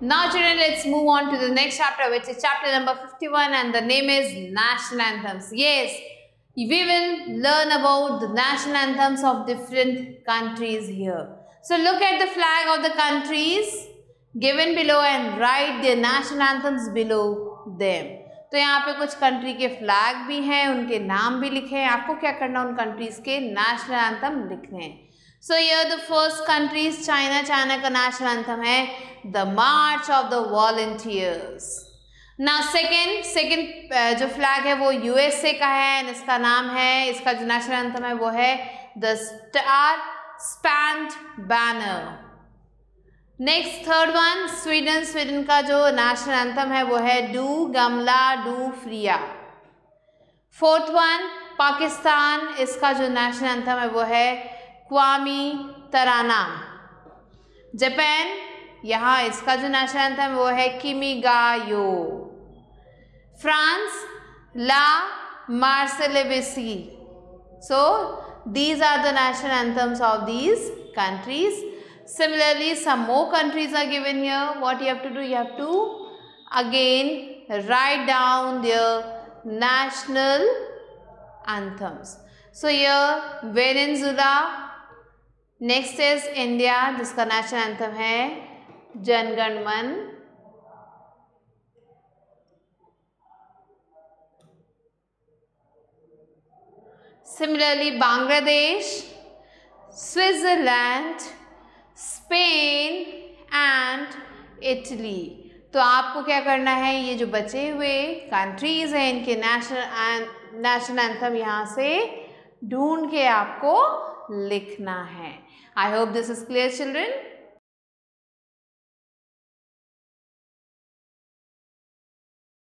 Now children, let's move on to the next chapter which is chapter number 51 and the name is National Anthems. Yes, we will learn about the national anthems of different countries here. So look at the flag of the countries given below and write their national anthems below them. तो यहाँ पे कुछ country के flag भी हैं उनके नाम भी लिखे हैं आपको क्या करना उन कंट्रीज़ के नेशनल एंथम लिखने हैं सो ये the first countries China China का नेशनल एंथम है the march of the volunteers ना सेकेंड सेकेंड जो फ्लैग है वो यूएसए का है एंड इसका नाम है, इसका जो नेशनल एंथम है वो है the star spangled banner next third one Sweden Sweden का जो नेशनल एंथम है वो है Du Gamla Du Fria fourth one Pakistan इसका जो नेशनल एंथम है वो है क्वामी तराना जापान यहाँ इसका जो नेशनल एंथम वो है किमी गायो France La Marseillaise so these are the national anthems of these countries similarly some more countries are given here what you have to do you have to again write down the national anthems so yeah Venezuela next is India जिसका national anthem है, Jana Gana Mana. Similarly Bangladesh Switzerland Spain and Italy तो आपको क्या करना है? ये जो बचे हुए कंट्रीज़ हैं, इनके नेशनल नेशनल एंथम यहाँ से ढूंढ के आपको लिखना है। I hope this is clear children